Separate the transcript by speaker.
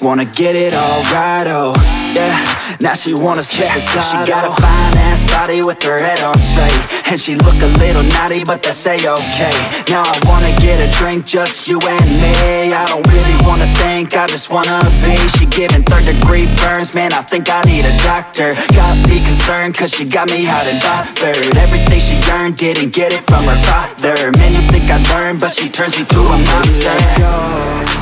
Speaker 1: wanna get it all right, oh Yeah, now she wanna skip yeah, She oh. got a fine ass body with her head on straight And she look a little naughty, but that's a-okay. Now I wanna get a drink, just you and me. I don't really wanna think, I just wanna be. She giving third degree burns, man, I think I need a doctor. Got me concerned, cause she got me hot and bothered. Everything she earned, didn't get it from her father. Man, you think I learned, but she turns me to a monster. Let's go